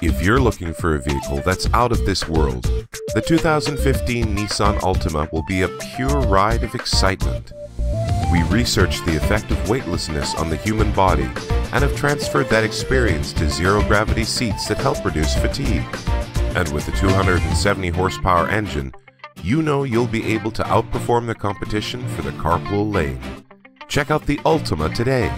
If you're looking for a vehicle that's out of this world, the 2015 Nissan Altima will be a pure ride of excitement. We researched the effect of weightlessness on the human body and have transferred that experience to zero gravity seats that help reduce fatigue. And with the 270 horsepower engine, you know you'll be able to outperform the competition for the carpool lane. Check out the Altima today.